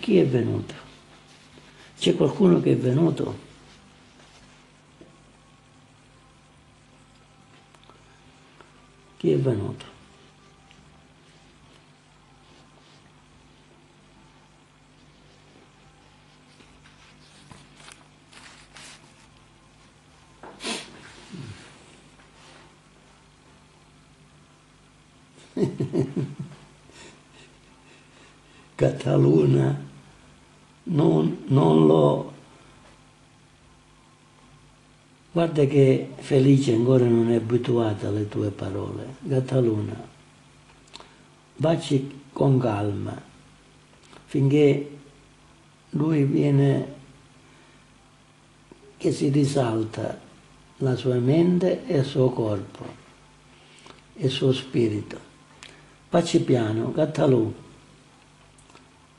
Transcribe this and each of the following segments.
Chi è venuto? C'è qualcuno che è venuto? Chi è venuto? Cataluna non, non lo... Guarda che Felice ancora non è abituata alle tue parole. Cataluna, vacci con calma finché lui viene che si risalta la sua mente e il suo corpo e il suo spirito. Facci piano, Catalù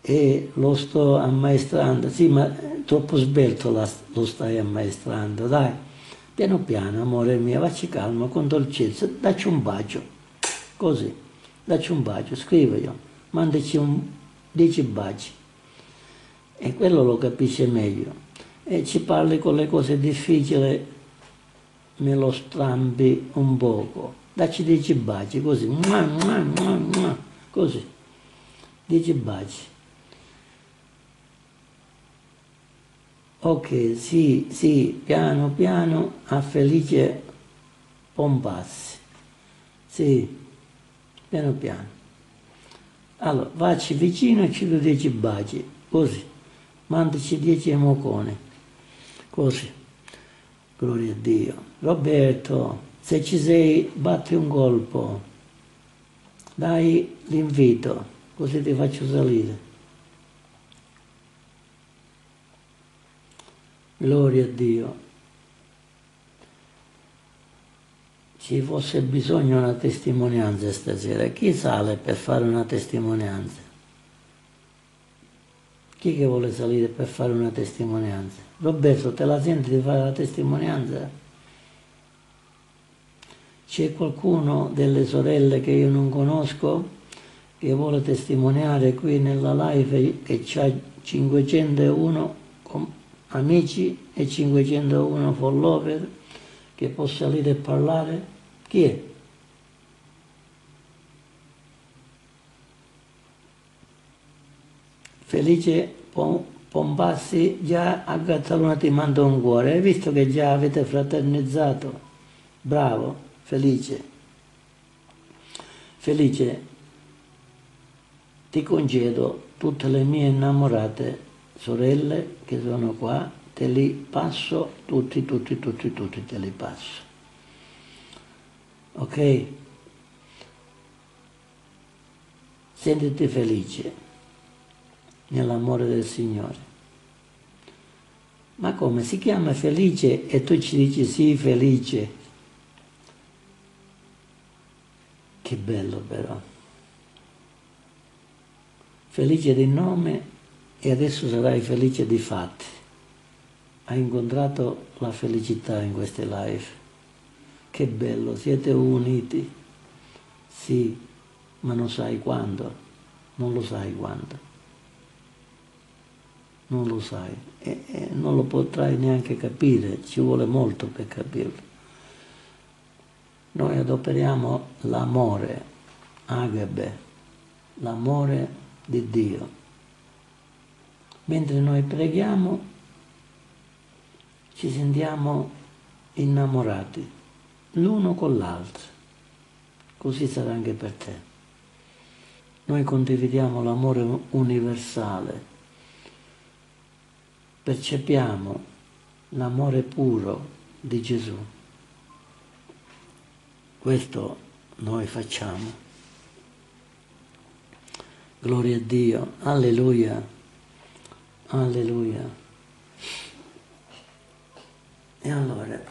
e lo sto ammaestrando, sì ma troppo svelto lo stai ammaestrando, dai, piano piano amore mio, facci calmo, con dolcezza, dacci un bacio, così, dacci un bacio, scrivilo, mandaci un, dieci baci. E quello lo capisce meglio. E ci parli con le cose difficili, me lo strambi un poco, dacci dieci baci, così, mua, mua, mua, così, dieci baci. Ok, sì, sì, piano piano a Felice Pompassi. Sì, piano piano. Allora, vacci vicino e ci do dieci baci, così. Mandaci dieci emoconi, così. Gloria a Dio. Roberto, se ci sei, batti un colpo. Dai l'invito, così ti faccio salire. Gloria a Dio. Ci fosse bisogno di una testimonianza stasera. Chi sale per fare una testimonianza? Chi che vuole salire per fare una testimonianza? Roberto, te la senti di fare la testimonianza? C'è qualcuno delle sorelle che io non conosco che vuole testimoniare qui nella live che c'ha 501 amici e 501 follower che può salire e parlare? Chi è? Felice Pompassi già a Gattaluna ti manda un cuore, hai visto che già avete fraternizzato? Bravo, felice. Felice, ti concedo tutte le mie innamorate sorelle che sono qua, te li passo tutti, tutti, tutti, tutti te li passo. Ok? Sentiti felice nell'amore del Signore. Ma come? Si chiama felice e tu ci dici sì, felice. Che bello però. Felice di nome e adesso sarai felice di fatti. Hai incontrato la felicità in queste live. Che bello, siete uniti. Sì, ma non sai quando, non lo sai quando. Non lo sai e, e non lo potrai neanche capire, ci vuole molto per capirlo. Noi adoperiamo l'amore, agabe, l'amore di Dio mentre noi preghiamo ci sentiamo innamorati l'uno con l'altro. Così sarà anche per te. Noi condividiamo l'amore universale, percepiamo l'amore puro di Gesù. Questo noi facciamo. Gloria a Dio, alleluia. Alleluia. E allora,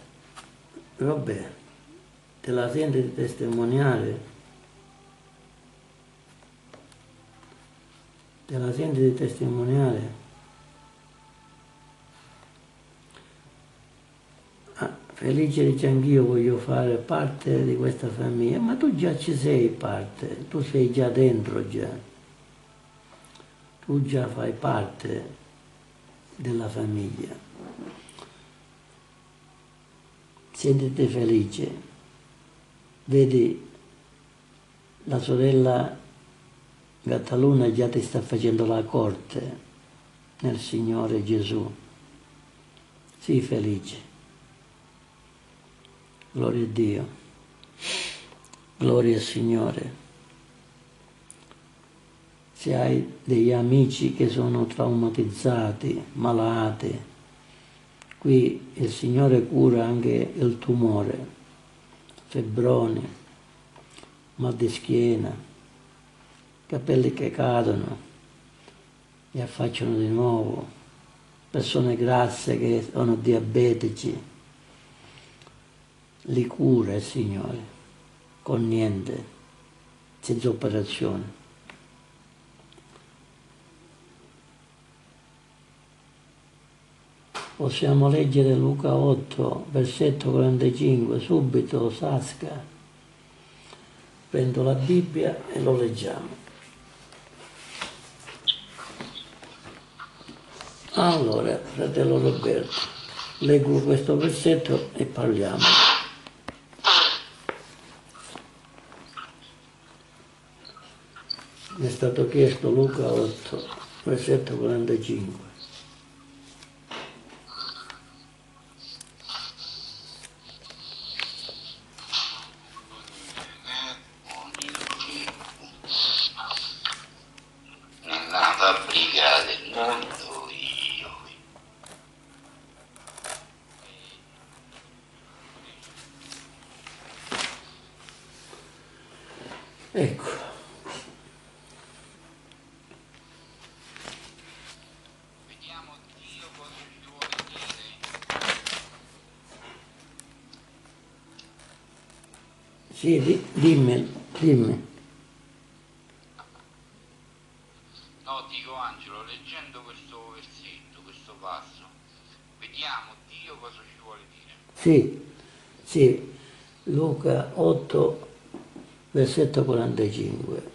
Robè, te la senti di testimoniare? Te la senti di testimoniare? Ah, felice dice anch'io voglio fare parte di questa famiglia, ma tu già ci sei parte, tu sei già dentro già. tu già fai parte della famiglia. Sentite felice, vedi la sorella Gattaluna già ti sta facendo la corte nel Signore Gesù. Sii felice. Gloria a Dio. Gloria al Signore. Se hai degli amici che sono traumatizzati, malati, qui il Signore cura anche il tumore, febbroni, mal di schiena, capelli che cadono e affacciano di nuovo, persone grasse che sono diabetici, li cura il Signore con niente, senza operazione. Possiamo leggere Luca 8, versetto 45, subito, Sasca. Prendo la Bibbia e lo leggiamo. Allora, fratello Roberto, leggo questo versetto e parliamo. Mi è stato chiesto Luca 8, versetto 45. Ecco. Vediamo Dio cosa ci vuole dire. Sì, di- dimmi, dimmi. No, dico Angelo, leggendo questo versetto, questo passo, vediamo Dio cosa ci vuole dire. Sì, sì, Luca 8, versetto 45.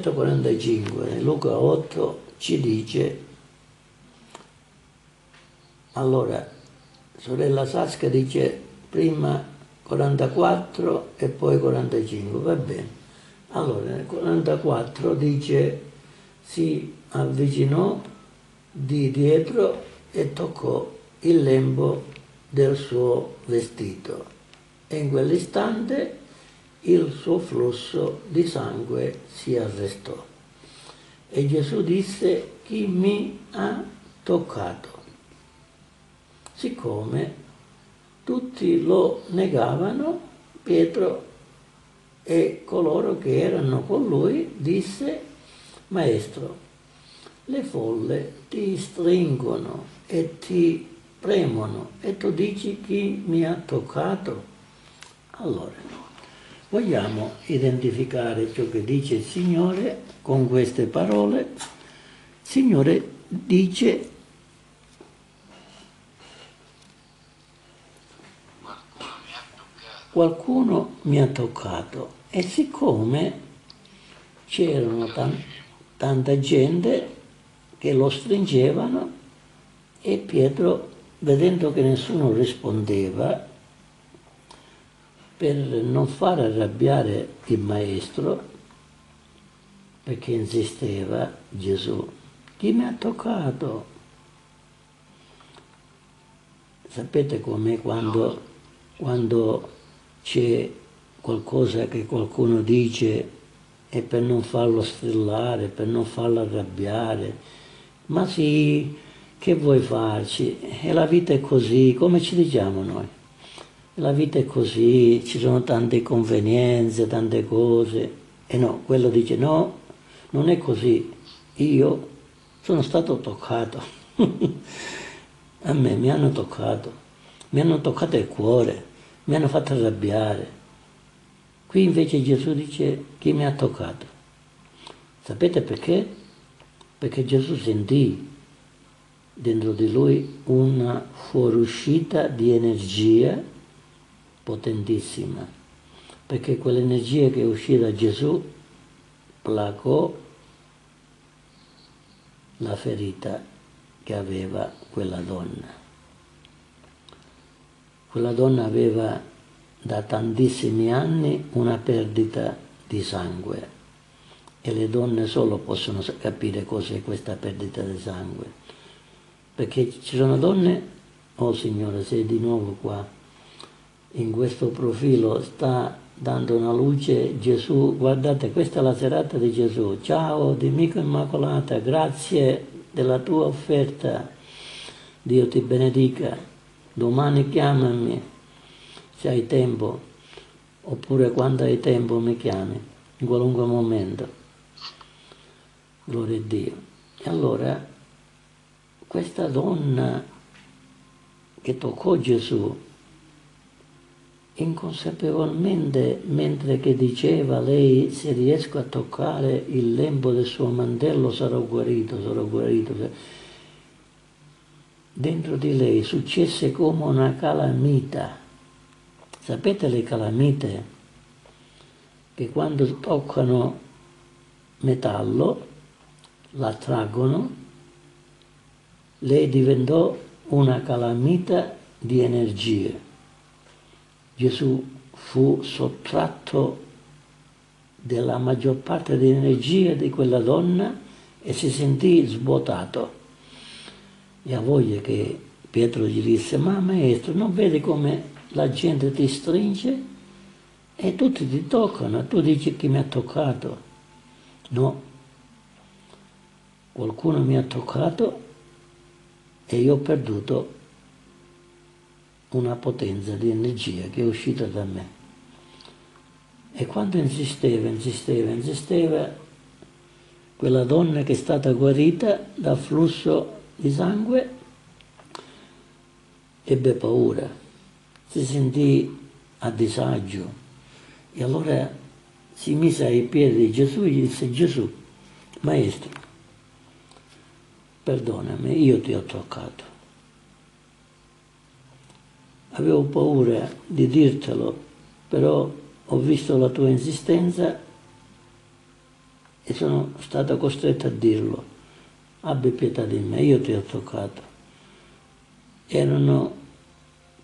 Nel versetto 45, Luca 8, ci dice, allora, sorella Sasca dice prima 44 e poi 45, va bene. Allora, nel 44 dice, si avvicinò di dietro e toccò il lembo del suo vestito e in quell'istante il suo flusso di sangue si arrestò. E Gesù disse, chi mi ha toccato? Siccome tutti lo negavano, Pietro e coloro che erano con lui disse, Maestro, le folle ti stringono e ti premono e tu dici chi mi ha toccato? Allora, vogliamo identificare ciò che dice il Signore con queste parole. Il Signore dice Qualcuno mi ha toccato. e siccome c'erano tan- tanta gente che lo stringevano e Pietro, vedendo che nessuno rispondeva, per non far arrabbiare il maestro, perché insisteva Gesù, chi mi ha toccato? Sapete com'è quando, quando c'è qualcosa che qualcuno dice e per non farlo strillare, per non farlo arrabbiare, ma sì, che vuoi farci? E la vita è così, come ci diciamo noi? La vita è così, ci sono tante convenienze, tante cose. E no, quello dice no, non è così. Io sono stato toccato. A me mi hanno toccato, mi hanno toccato il cuore, mi hanno fatto arrabbiare. Qui invece Gesù dice chi mi ha toccato. Sapete perché? Perché Gesù sentì dentro di lui una fuoriuscita di energia potentissima, perché quell'energia che uscì da Gesù placò la ferita che aveva quella donna. Quella donna aveva da tantissimi anni una perdita di sangue e le donne solo possono capire cos'è questa perdita di sangue. Perché ci sono donne, oh Signore, sei di nuovo qua, in questo profilo sta dando una luce Gesù, guardate questa è la serata di Gesù, ciao Dimico Immacolata, grazie della tua offerta, Dio ti benedica, domani chiamami se hai tempo, oppure quando hai tempo mi chiami, in qualunque momento. Gloria a Dio. E allora questa donna che toccò Gesù, inconsapevolmente, mentre che diceva lei se riesco a toccare il lembo del suo mantello sarò guarito, sarò guarito. Dentro di lei successe come una calamita. Sapete le calamite? Che quando toccano metallo la traggono, lei diventò una calamita di energie. Gesù fu sottratto della maggior parte dell'energia di quella donna e si sentì svuotato. E a voglia che Pietro gli disse, ma maestro, non vedi come la gente ti stringe e tutti ti toccano, tu dici chi mi ha toccato. No, qualcuno mi ha toccato e io ho perduto una potenza di energia che è uscita da me. E quando insisteva, insisteva, insisteva, quella donna che è stata guarita dal flusso di sangue ebbe paura, si sentì a disagio e allora si mise ai piedi di Gesù e gli disse Gesù, maestro, perdonami, io ti ho toccato. Avevo paura di dirtelo, però ho visto la tua insistenza e sono stata costretta a dirlo. Abbi pietà di me, io ti ho toccato. Erano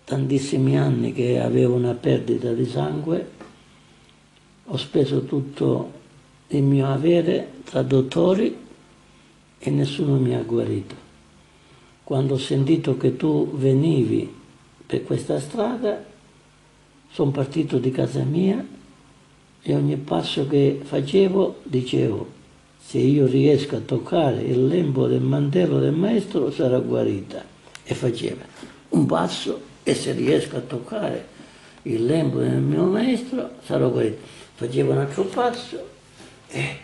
tantissimi anni che avevo una perdita di sangue, ho speso tutto il mio avere tra dottori e nessuno mi ha guarito. Quando ho sentito che tu venivi per questa strada, sono partito di casa mia e ogni passo che facevo dicevo, se io riesco a toccare il lembo del mantello del maestro sarà guarita. E faceva un passo e se riesco a toccare il lembo del mio maestro sarò guarita. Faceva un altro passo e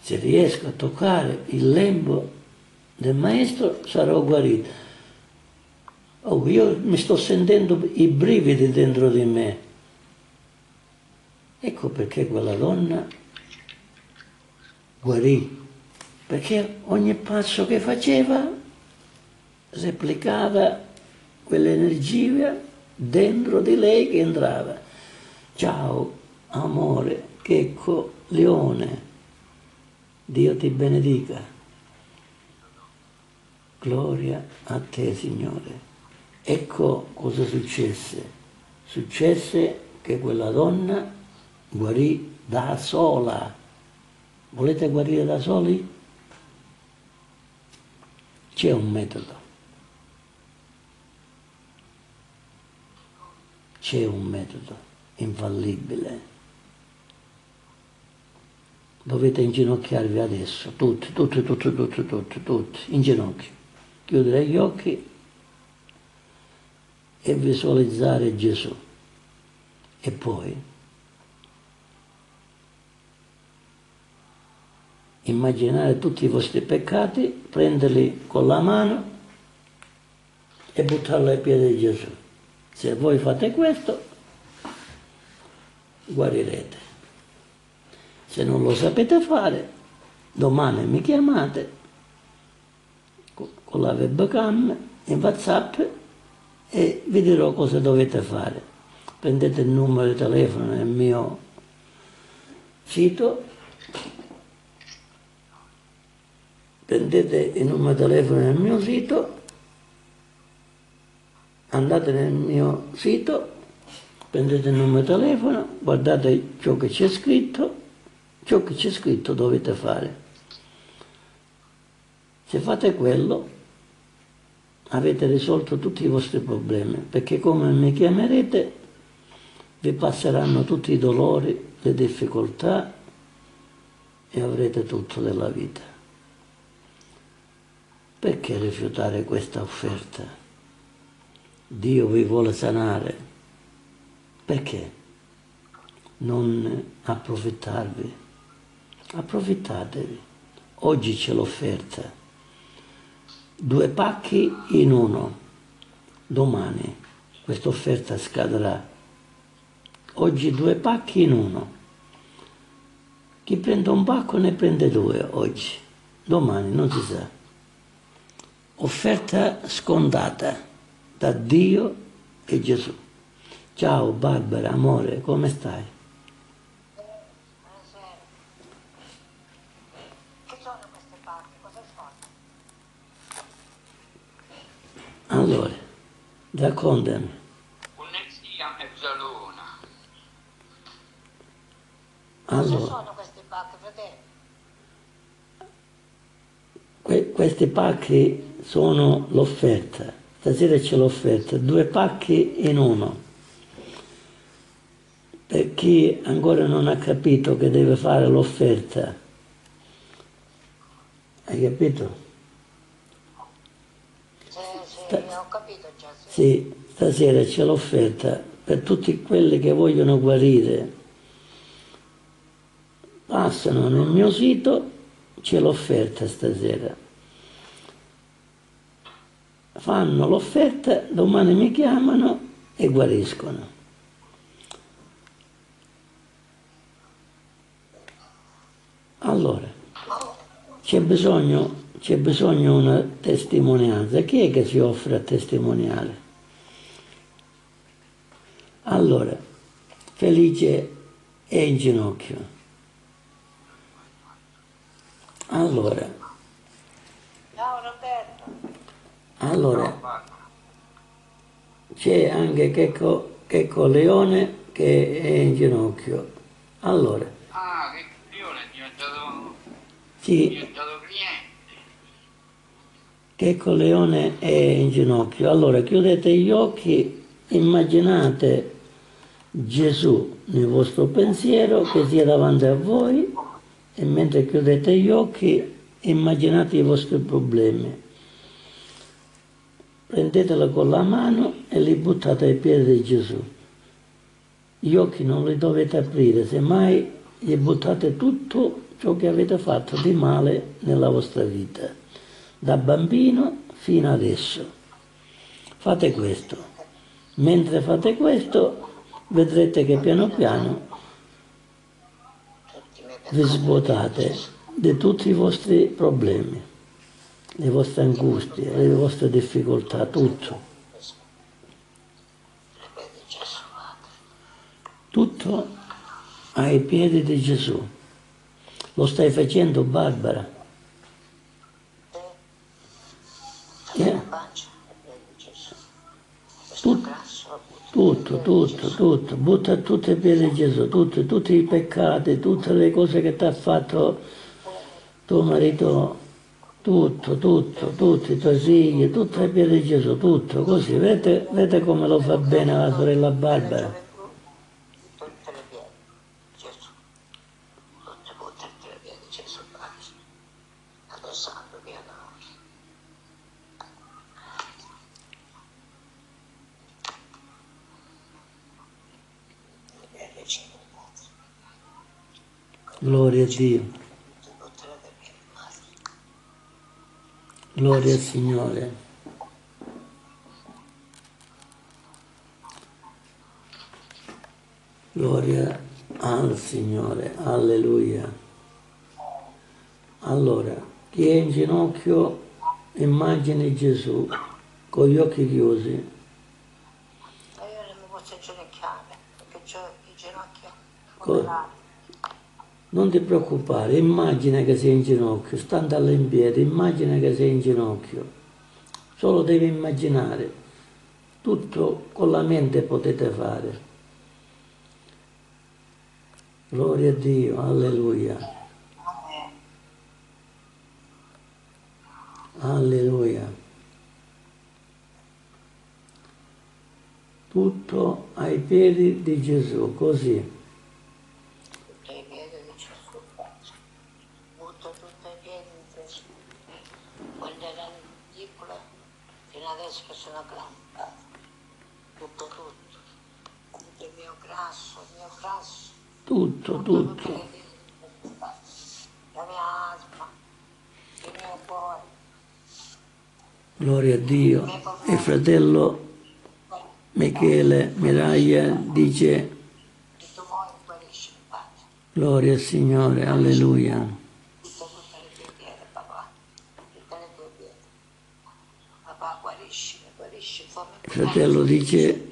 se riesco a toccare il lembo del maestro sarò guarito. Oh, io mi sto sentendo i brividi dentro di me. Ecco perché quella donna guarì, perché ogni passo che faceva replicava quell'energia dentro di lei che entrava. Ciao, amore, checco, leone, Dio ti benedica. Gloria a te, Signore. Ecco cosa successe. Successe che quella donna guarì da sola. Volete guarire da soli? C'è un metodo. C'è un metodo infallibile dovete inginocchiarvi adesso, tutti, tutti, tutti, tutti, tutti, tutti, in ginocchio. Chiudere gli occhi e visualizzare Gesù. E poi immaginare tutti i vostri peccati, prenderli con la mano e buttarli ai piedi di Gesù. Se voi fate questo, guarirete. Se non lo sapete fare, domani mi chiamate con la webcam in whatsapp e vi dirò cosa dovete fare. Prendete il numero di telefono nel mio sito, prendete il numero di telefono nel mio sito, andate nel mio sito, prendete il numero di telefono, guardate ciò che c'è scritto, ciò che c'è scritto dovete fare. Se fate quello, avete risolto tutti i vostri problemi, perché come mi chiamerete vi passeranno tutti i dolori, le difficoltà e avrete tutto della vita. Perché rifiutare questa offerta? Dio vi vuole sanare. Perché? Non approfittarvi. Approfittatevi. Oggi c'è l'offerta due pacchi in uno. Domani questa offerta scadrà. Oggi due pacchi in uno. Chi prende un pacco ne prende due oggi. Domani non si sa. Offerta scontata da Dio e Gesù. Ciao Barbara, amore, come stai? Allora, raccontami. Un'ezia mezzaluna. Allora. Cosa sono questi? Que- questi pacchi sono l'offerta. Stasera c'è l'offerta, due pacchi in uno. Per chi ancora non ha capito che deve fare l'offerta. Hai capito? Sì, sì, ho capito. Sì. Sì, stasera c'è l'offerta per tutti quelli che vogliono guarire. Passano nel mio sito, c'è l'offerta stasera. Fanno l'offerta, domani mi chiamano e guariscono. Allora, c'è bisogno, c'è bisogno una testimonianza. Chi è che si offre a testimoniare? Allora, Felice è in ginocchio. Allora, Ciao Roberto. allora c'è anche Checco, Checco Leone che è in ginocchio. Allora, Ah, che Leone è diventato, è sì, diventato cliente. Checco Leone è in ginocchio. Allora chiudete gli occhi, immaginate Gesù nel vostro pensiero che sia davanti a voi e mentre chiudete gli occhi immaginate i vostri problemi. Prendetelo con la mano e li buttate ai piedi di Gesù. Gli occhi non li dovete aprire, semmai gli buttate tutto ciò che avete fatto di male nella vostra vita, da bambino fino adesso. Fate questo. Mentre fate questo, vedrete che piano piano vi svuotate di tutti i vostri problemi, le vostre angustie, le vostre difficoltà, tutto. Tutto ai piedi di Gesù. Lo stai facendo, Barbara? Te, Eh, Tut- tutto, tutto, tutto. Butta tutti ai piedi di Gesù, tutto, tutti i peccati, tutte le cose che ti ha fatto tuo marito, tutto, tutto, tutti i tuoi figli, tutto ai piedi di Gesù, tutto, così. Vedete, vedete come lo fa bene la sorella Barbara? Tutte le piedi, Gesù. Tutte, tutte le piedi, Gesù, Padre. Addossando via noi. Le piedi, Gesù, Padre. Gloria a Dio. Gloria al Signore. Gloria al Signore, alleluia. Allora, chi è in ginocchio immagini Gesù con gli occhi chiusi. Io non mi posso ginocchiare perché ho i ginocchi Co- operati. Non ti preoccupare, immagina che sei in ginocchio, stando in piedi, immagina che sei in ginocchio. Solo devi immaginare. Tutto con la mente potete fare. Gloria a Dio, alleluia, alleluia. Tutto ai piedi di Gesù, così. Tutto ai piedi di Gesù. Butto tutto ai piedi di Gesù. Quando ero piccola, fino sono grande. Tutto, tutto. Tutto il mio grasso, il mio grasso. Tutto, Tutto tutto. La mia asma, il mio cuore. Gloria a Dio. E fratello Michele Miraglia dice. Gloria al Signore, alleluia. Tutto, tutte le tue piede, papà. Tutte le tue piede. Papà, guarisci, guarisci. fammi Fratello dice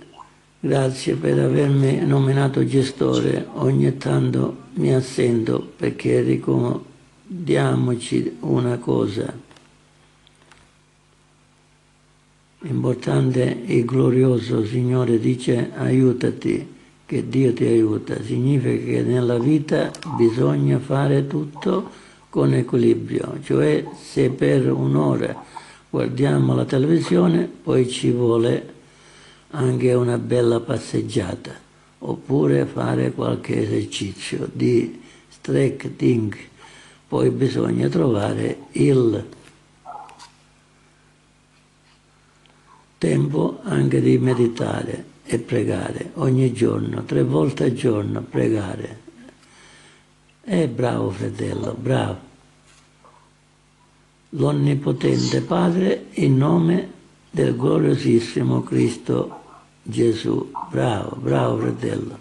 grazie per avermi nominato gestore, ogni tanto mi assento perché ricordiamoci una cosa. Importante e glorioso, Signore dice aiutati, che Dio ti aiuta. Significa che nella vita bisogna fare tutto con equilibrio, cioè se per un'ora guardiamo la televisione poi ci vuole anche una bella passeggiata oppure fare qualche esercizio di stretching, poi bisogna trovare il tempo anche di meditare e pregare ogni giorno, tre volte al giorno pregare. Eh, bravo fratello, bravo. L'Onnipotente Padre in nome del gloriosissimo Cristo Gesù. Bravo, bravo fratello.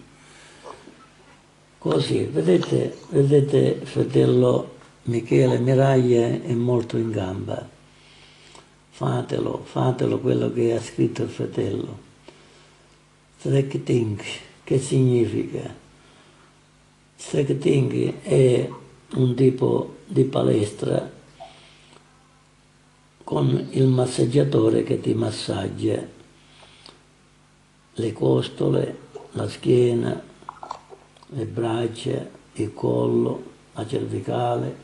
Così, vedete, vedete fratello Michele Miraglia è molto in gamba. Fatelo, fatelo quello che ha scritto il fratello. Strecking, che significa? Strecking è un tipo di palestra con il massaggiatore che ti massaggia le costole, la schiena, le braccia, il collo, la cervicale,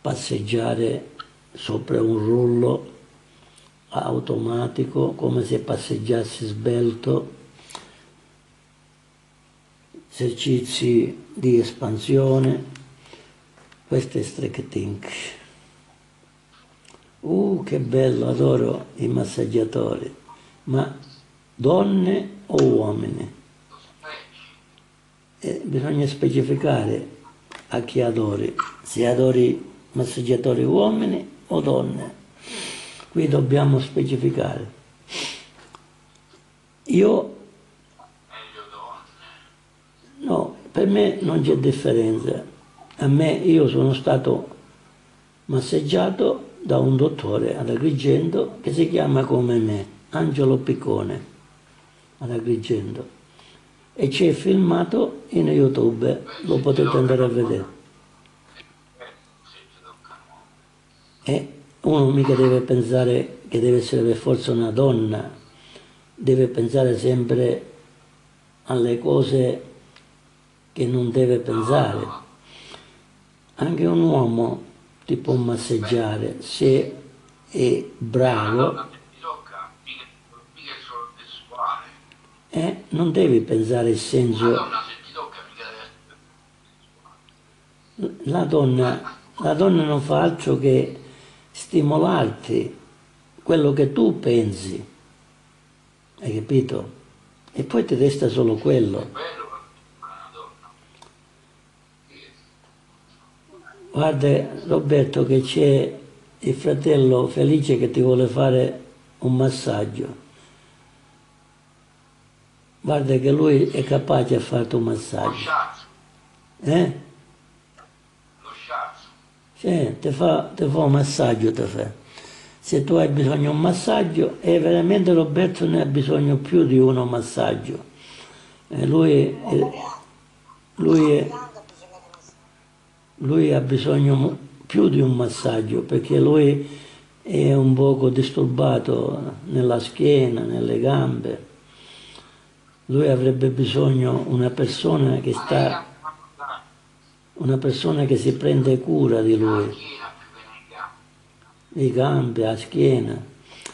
passeggiare sopra un rullo automatico come se passeggiassi svelto, esercizi di espansione, questo è stretching. Uh, che bello, adoro i massaggiatori, ma donne o uomini? Eh, bisogna specificare a chi adori, se adori massaggiatori uomini o donne. Qui dobbiamo specificare. Io, no, per me non c'è differenza. A me, io sono stato massaggiato da un dottore ad Agrigento che si chiama come me, Angelo Piccone, ad Agrigento. E c'è filmato in YouTube, lo potete andare a vedere. Eh, se ti toccano. E uno mica deve pensare che deve essere per forza una donna, deve pensare sempre alle cose che non deve pensare. Anche un uomo ti può massaggiare se è bravo Madonna, se ti tocca, mica, mica è solo sessuale. E non devi pensare il senso. Madonna, se ti tocca, mica deve essere La donna, la donna non fa altro che stimolarti quello che tu pensi, hai capito? E poi ti resta solo quello. donna. Guarda Roberto che c'è il fratello Felice che ti vuole fare un massaggio. Guarda che lui è capace a farti un massaggio. Eh? lo sciazzo. Sì, ti fa, fa un massaggio, ti fa. Se tu hai bisogno di un massaggio, e veramente Roberto ne ha bisogno più di uno massaggio. E lui, è- lui, è- lui ha bisogno più di un massaggio perché lui è un poco disturbato nella schiena, nelle gambe. Lui avrebbe bisogno di una persona che sta, una persona che si prende cura di lui. Gambe. i gambe, la schiena.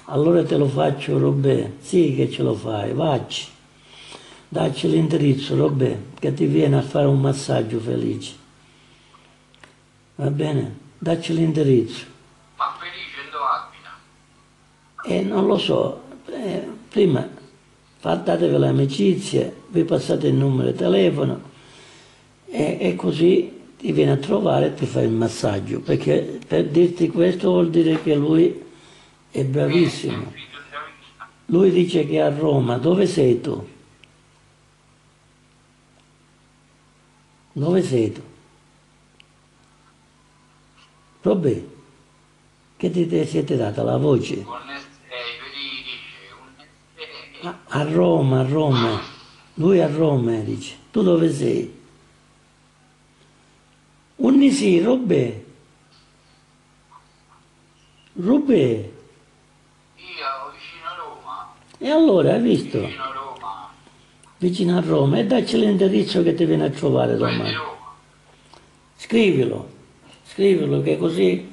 Allora te lo faccio, Robè. Sì che ce lo fai, vacci. Dacci l'indirizzo, Robè, che ti viene a fare un massaggio felice. Va bene? Dacci l'indirizzo. Ma felice dove abita? E non lo so, eh, prima fatevi le amicizie, vi passate il numero di telefono e, e così ti viene a trovare e ti fa il massaggio. Perché per dirti questo vuol dire che lui è bravissimo. Lui dice che è a Roma, dove sei tu? Dove sei tu? Robè, che ti siete data la voce? Con Nestei, Felice, un Nestei. A, Roma, a Roma. Lui a Roma dice. Tu dove sei? Unisi, Robè. Robè. Io vicino a Roma, E allora, hai visto? vicino a Roma, Vicino a Roma. E dacci l'indirizzo che ti viene a trovare domani. Scrivilo, scrivilo che così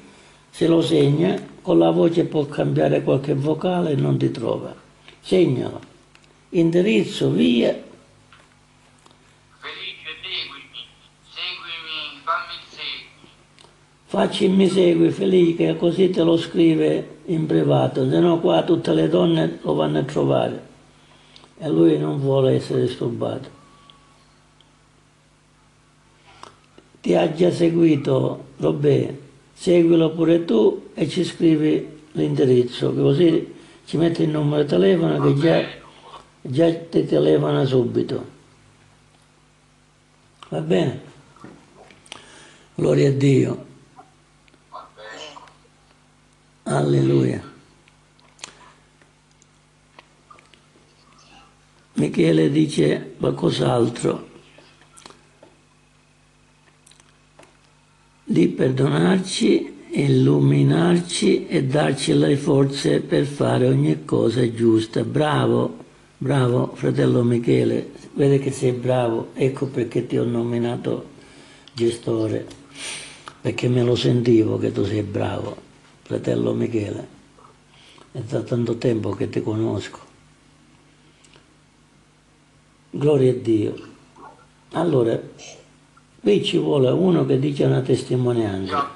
se lo segna, con la voce può cambiare qualche vocale e non ti trova. Segnalo. Indirizzo, via. Felice, seguimi, seguimi, fammi il seguito. Facci mi segui felice, così te lo scrive in privato, se no qua tutte le donne lo vanno a trovare e lui non vuole essere disturbato. Ti ha già seguito, Robè, seguilo pure tu e ci scrivi l'indirizzo, così ci metti il numero di telefono che già, già ti telefona subito. Va bene? Gloria a Dio. Alleluia. Michele dice qualcos'altro. Di perdonarci, illuminarci e darci le forze per fare ogni cosa giusta. Bravo, bravo fratello Michele, vede che sei bravo, ecco perché ti ho nominato gestore, perché me lo sentivo che tu sei bravo, fratello Michele. È da tanto tempo che ti conosco. Gloria a Dio. Allora, qui ci vuole uno che dice una testimonianza.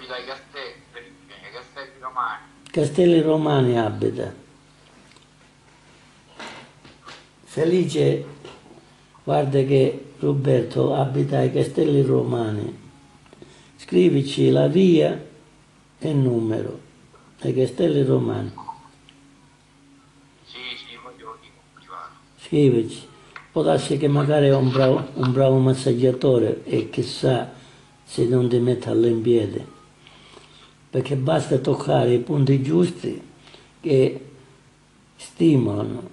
Castelli Romani abita. Felice, guarda che Roberto abita ai Castelli Romani. Scrivici la via e il numero ai Castelli Romani. Sì, sì, dico, privato. Scrivici. Può darsi che magari è un bravo, un bravo massaggiatore e chissà se non ti mette all'impiede. Perché basta toccare i punti giusti che stimolano.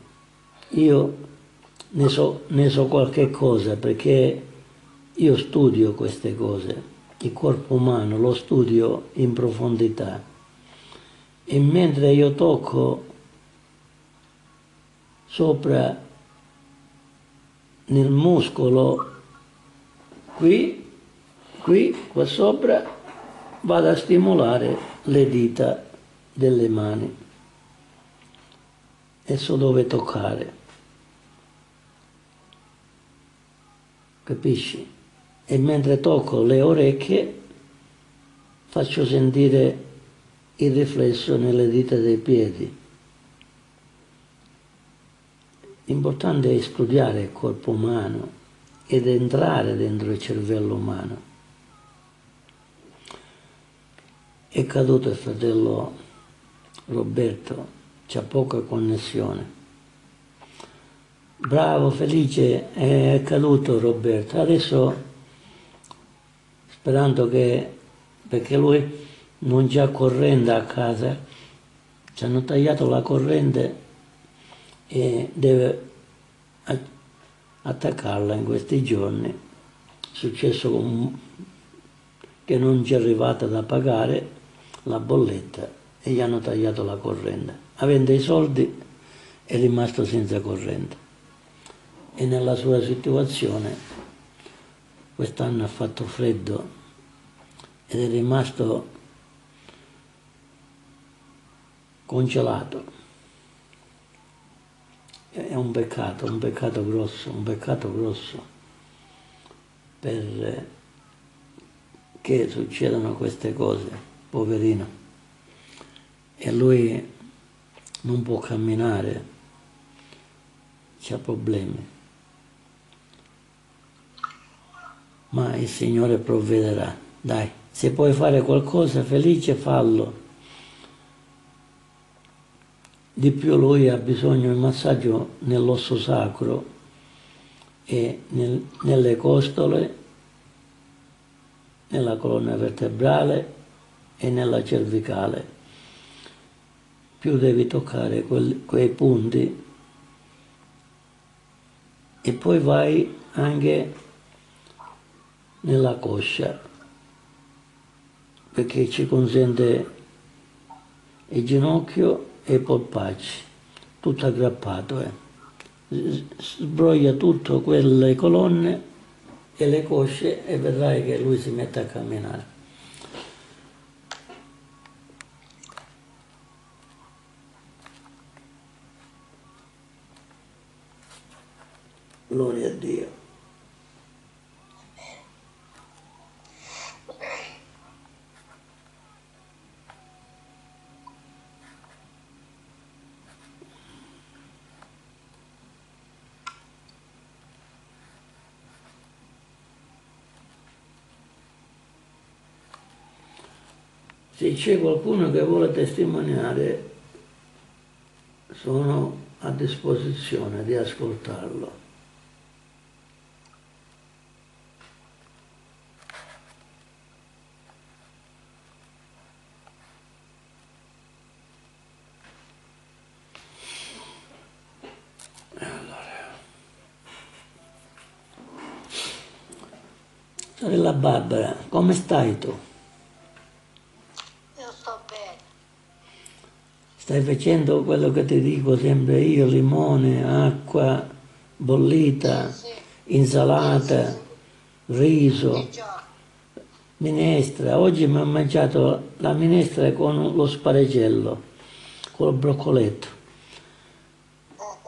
Io ne so, ne so qualche cosa perché io studio queste cose, il corpo umano lo studio in profondità e mentre io tocco sopra nel muscolo qui, qui, qua sopra, vado a stimolare le dita delle mani e so dove toccare. Capisci? E mentre tocco le orecchie faccio sentire il riflesso nelle dita dei piedi. L'importante è studiare il corpo umano ed entrare dentro il cervello umano. È caduto il fratello Roberto, c'ha poca connessione. Bravo, felice, è caduto Roberto. Adesso sperando che, perché lui non c'ha corrente a casa, ci hanno tagliato la corrente e deve attaccarla in questi giorni. È successo che non ci è arrivata da pagare la bolletta e gli hanno tagliato la corrente. Avendo i soldi è rimasto senza corrente e nella sua situazione quest'anno ha fatto freddo ed è rimasto congelato. È un peccato, un peccato grosso, un peccato grosso per che succedano queste cose, poverino. E lui non può camminare, c'ha problemi. Ma il Signore provvederà. Dai, se puoi fare qualcosa felice, fallo. Di più lui ha bisogno del massaggio nell'osso sacro e nel, nelle costole, nella colonna vertebrale e nella cervicale. Più devi toccare quel, quei punti e poi vai anche nella coscia perché ci consente il ginocchio e i polpacci, tutto aggrappato. Eh. Sbroglia tutto quelle colonne e le cosce e vedrai che lui si mette a camminare. Gloria a Dio. Se c'è qualcuno che vuole testimoniare, sono a disposizione di ascoltarlo. Sorella Barbara, come stai tu? Io sto bene. Stai facendo quello che ti dico sempre io, limone, acqua bollita, Sì, insalata, riso, sì, già. minestra. Oggi mi ho mangiato la minestra con lo sparegello, col broccoletto. Eh.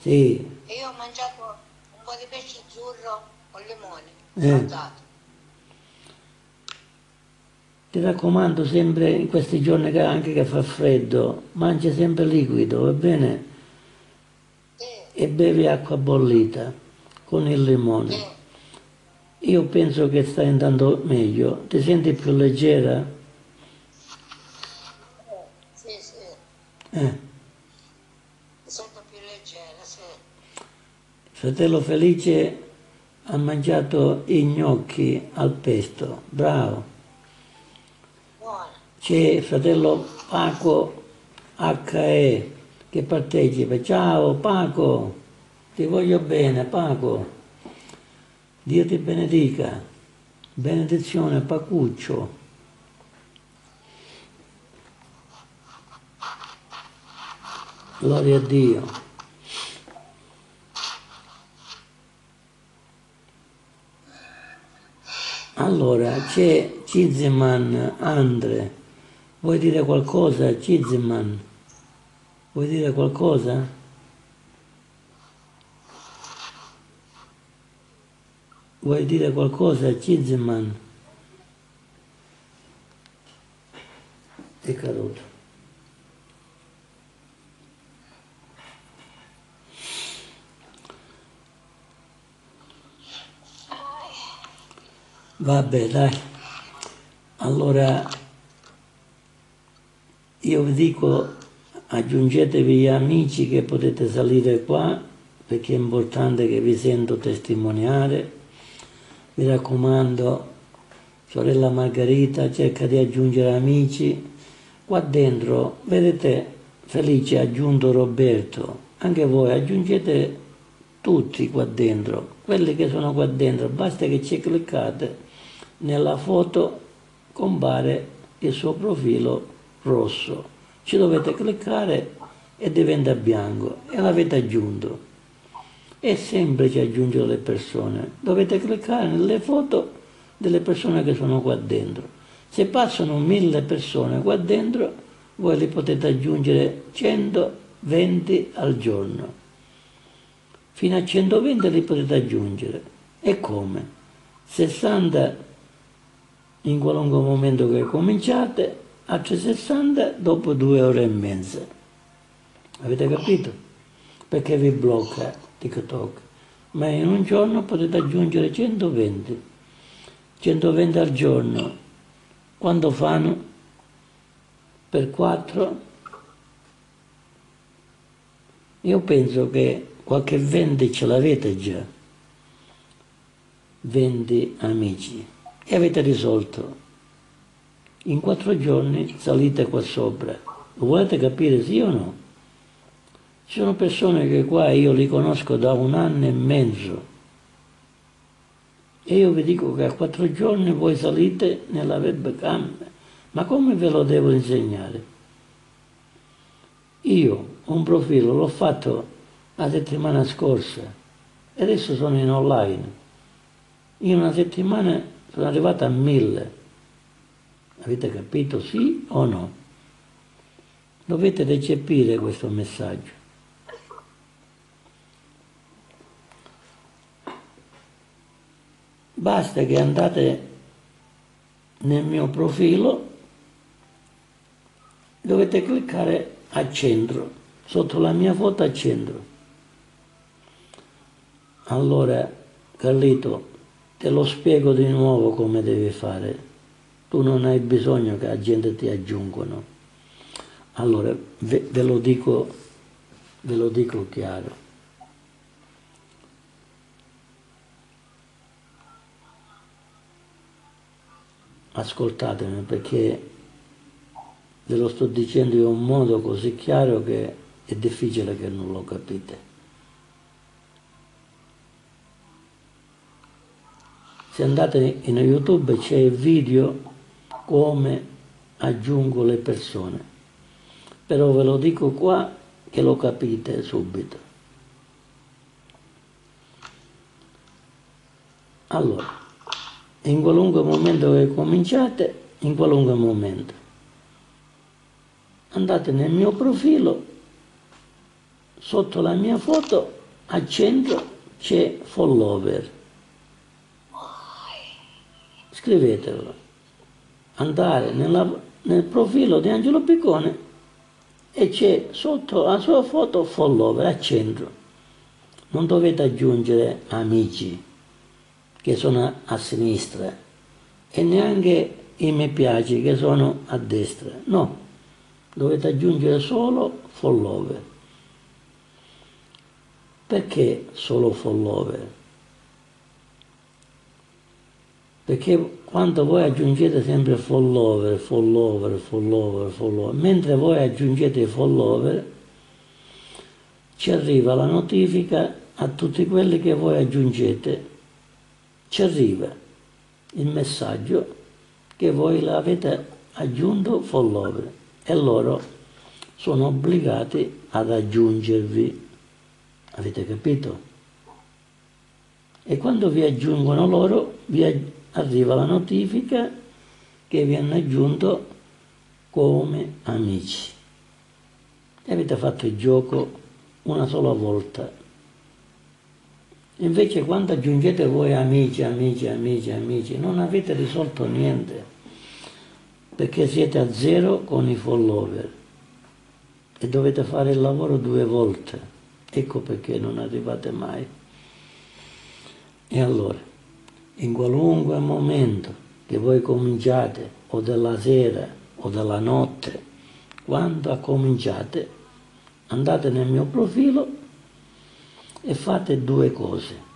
Sì, E io ho mangiato un po' di pesce azzurro con limone, Eh. saltato. Ti raccomando sempre in questi giorni che anche che fa freddo, mangia sempre liquido, va bene? E bevi acqua bollita con il limone. Io penso che stai andando meglio, ti senti più leggera? sì, sì. Eh. Sento più leggera, sì. Fratello Felice ha mangiato i gnocchi al pesto, bravo. C'è fratello Paco HE che partecipa. Ciao Paco, ti voglio bene Paco. Dio ti benedica. Benedizione Pacuccio. Gloria a Dio. Allora, c'è Cizeman Andre. Vuoi dire qualcosa, Cizeman? Vuoi dire qualcosa? Vuoi dire qualcosa, Cizeman? È caduto. Vabbè, dai. Allora io vi dico aggiungetevi amici che potete salire qua perché è importante che vi sento testimoniare. Mi raccomando, sorella Margherita, cerca di aggiungere amici. Qua dentro, vedete, Felice ha aggiunto Roberto, anche voi aggiungete tutti qua dentro, quelli che sono qua dentro, basta che ci cliccate, nella foto compare il suo profilo rosso, ci dovete cliccare e diventa bianco e l'avete aggiunto. È semplice aggiungere le persone, dovete cliccare nelle foto delle persone che sono qua dentro. Se passano mille persone qua dentro, voi li potete aggiungere 120 al giorno. Fino a 120 li potete aggiungere. E come? 60 in qualunque momento che cominciate, altri 60 dopo due ore e mezza. Avete capito? Perché vi blocca TikTok, ma in un giorno potete aggiungere 120, 120 al giorno. Quando fanno? Per 4? Io penso che qualche 20 ce l'avete già, 20 amici, e avete risolto. In quattro giorni salite qua sopra. Lo volete capire sì o no? Ci sono persone che qua io li conosco da un anno e mezzo e io vi dico che a quattro giorni voi salite nella webcam, ma come ve lo devo insegnare? Io un profilo l'ho fatto la settimana scorsa e adesso sono in online. In una settimana sono arrivato a mille. Avete capito sì o no? Dovete recepire questo messaggio. Basta che andate nel mio profilo, dovete cliccare a centro, sotto la mia foto a centro. Allora, Carlito, te lo spiego di nuovo come devi fare. Tu non hai bisogno che la gente ti aggiungano. Allora, ve, ve lo dico, ve lo dico chiaro. ascoltatemi perché ve lo sto dicendo in un modo così chiaro che è difficile che non lo capite. Se andate in YouTube c'è il video come aggiungo le persone, però ve lo dico qua che lo capite subito. Allora, in qualunque momento che cominciate, in qualunque momento. Andate nel mio profilo, sotto la mia foto, a centro c'è follower. Scrivetelo. Andare nella, nel profilo di Angelo Piccone e c'è sotto la sua foto follower a centro. Non dovete aggiungere amici che sono a sinistra e neanche i mi piace che sono a destra. No, dovete aggiungere solo follower. Perché solo follower? Perché quando voi aggiungete sempre follower, follower, follower, follower, mentre voi aggiungete i follower, ci arriva la notifica a tutti quelli che voi aggiungete ci arriva il messaggio che voi l'avete aggiunto follower e loro sono obbligati ad aggiungervi. Avete capito? E quando vi aggiungono loro vi arriva la notifica che vi hanno aggiunto come amici. E avete fatto il gioco una sola volta Invece quando aggiungete voi amici, amici, amici, amici, non avete risolto niente, perché siete a zero con i follower e dovete fare il lavoro due volte. Ecco perché non arrivate mai. E allora, in qualunque momento che voi cominciate, o della sera o della notte, quando cominciate, andate nel mio profilo e fate due cose.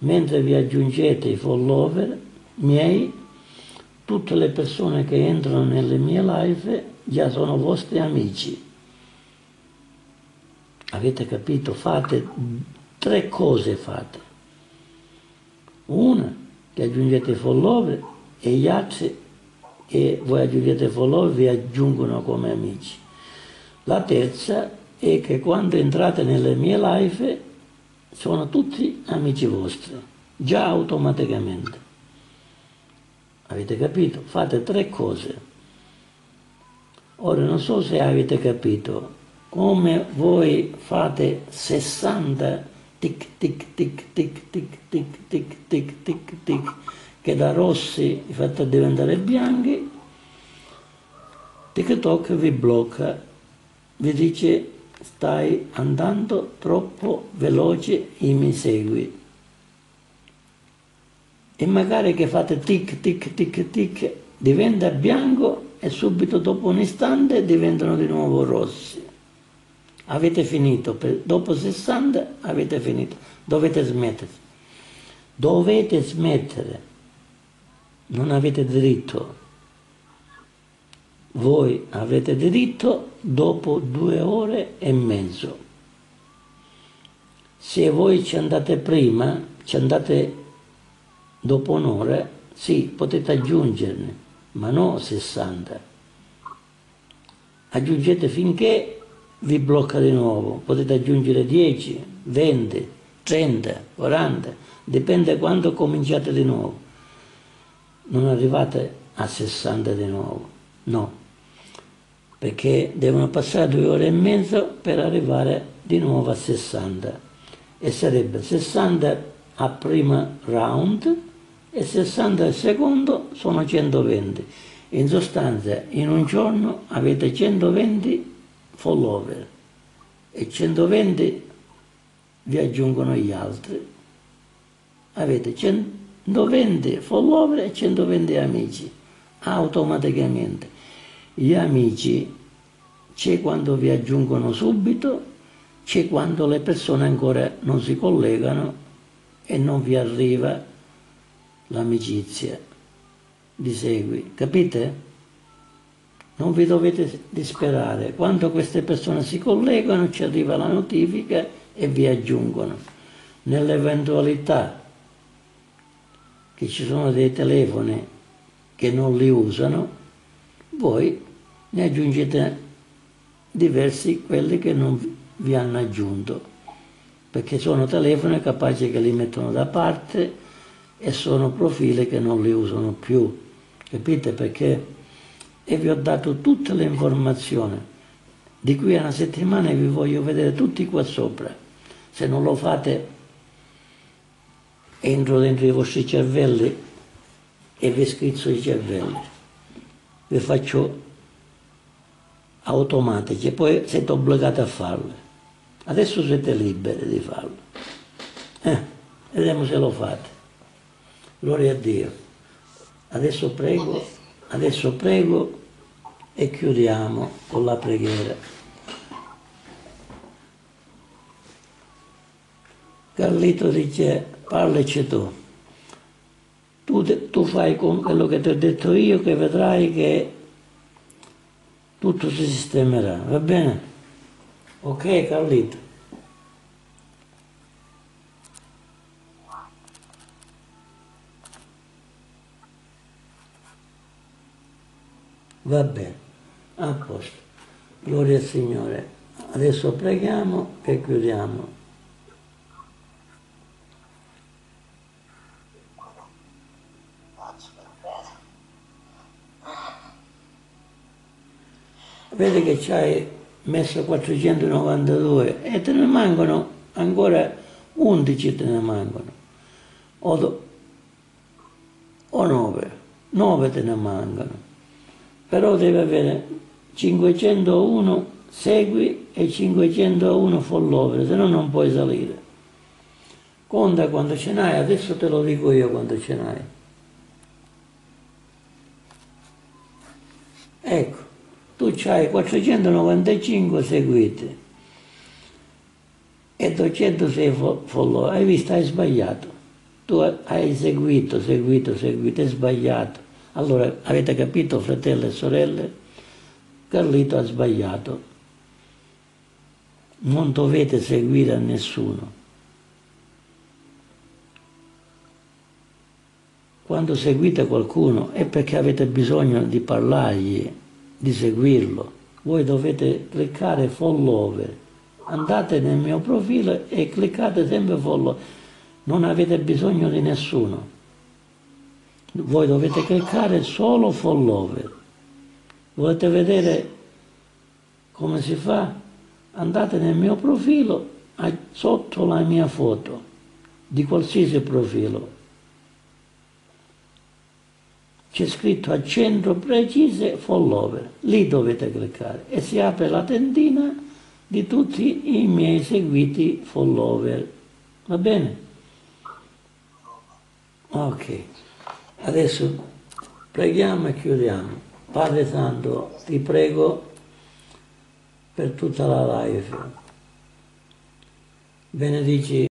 Mentre vi aggiungete i follower miei, tutte le persone che entrano nelle mie live già sono vostri amici. Avete capito? Fate tre cose fate. Una, che aggiungete follower e gli altri che voi aggiungete follower vi aggiungono come amici. La terza è che quando entrate nelle mie live sono tutti amici vostri, già automaticamente. Avete capito? Fate tre cose. Ora non so se avete capito come voi fate 60 tic tic tic tic tic tic tic tic tic tic che da rossi vi fate diventare bianchi TikTok vi blocca vi dice stai andando troppo veloce e mi segui e magari che fate tic tic tic tic diventa bianco e subito dopo un istante diventano di nuovo rossi. Avete finito, dopo 60 avete finito, dovete smettere. Dovete smettere, non avete diritto. Voi avrete diritto dopo due ore e mezzo. Se voi ci andate prima, ci andate dopo un'ora, sì, potete aggiungerne, ma non 60. Aggiungete finché vi blocca di nuovo, potete aggiungere 10, 20, 30, 40, dipende quando cominciate di nuovo. Non arrivate a 60 di nuovo, no, perché devono passare due ore e mezzo per arrivare di nuovo a 60 e sarebbe 60 a prima round e 60 al secondo sono 120. In sostanza, in un giorno avete 120 follower e 120 vi aggiungono gli altri. Avete 120 follower e 120 amici, automaticamente. Gli amici c'è quando vi aggiungono subito, c'è quando le persone ancora non si collegano e non vi arriva l'amicizia di segui, capite? Non vi dovete disperare, quando queste persone si collegano ci arriva la notifica e vi aggiungono. Nell'eventualità che ci sono dei telefoni che non li usano, voi ne aggiungete diversi quelli che non vi hanno aggiunto, perché sono telefoni capaci che li mettono da parte e sono profili che non li usano più, capite perché? E vi ho dato tutte le informazioni, di qui a una settimana vi voglio vedere tutti qua sopra, se non lo fate entro dentro i vostri cervelli e vi schizzo i cervelli, vi faccio automatici e poi siete obbligati a farle. Adesso siete liberi di farlo. Eh, vediamo se lo fate. Gloria a Dio. Adesso prego, adesso prego e chiudiamo con la preghiera. Carlito dice, parlaci tu. tu. Tu fai con quello che ti ho detto io che vedrai che tutto si sistemerà, va bene? Ok Carlito? Va bene, a posto. Gloria al Signore. Adesso preghiamo e chiudiamo. Vedi che ci hai messo 492 e te ne mancano ancora 11 te ne mancano. O, o 9, 9 te ne mancano però deve avere 501 segui e 501 follower, se no non puoi salire. Conta quando ce n'hai, adesso te lo dico io quando ce n'hai. Ecco, tu hai 495 seguiti e 206 follow, hai visto, hai sbagliato. Tu hai seguito, seguito, seguito, hai sbagliato. Allora avete capito, fratelli e sorelle? Carlito ha sbagliato. Non dovete seguire a nessuno. Quando seguite qualcuno è perché avete bisogno di parlargli, di seguirlo. Voi dovete cliccare follower. Andate nel mio profilo e cliccate sempre follow. Non avete bisogno di nessuno. Voi dovete cliccare solo follower. Volete vedere come si fa? Andate nel mio profilo sotto la mia foto di qualsiasi profilo c'è scritto a centro preciso follower, lì dovete cliccare e si apre la tendina di tutti i miei seguiti follower. Va bene? Ok, adesso preghiamo e chiudiamo. Padre Santo, ti prego per tutta la live. Benedici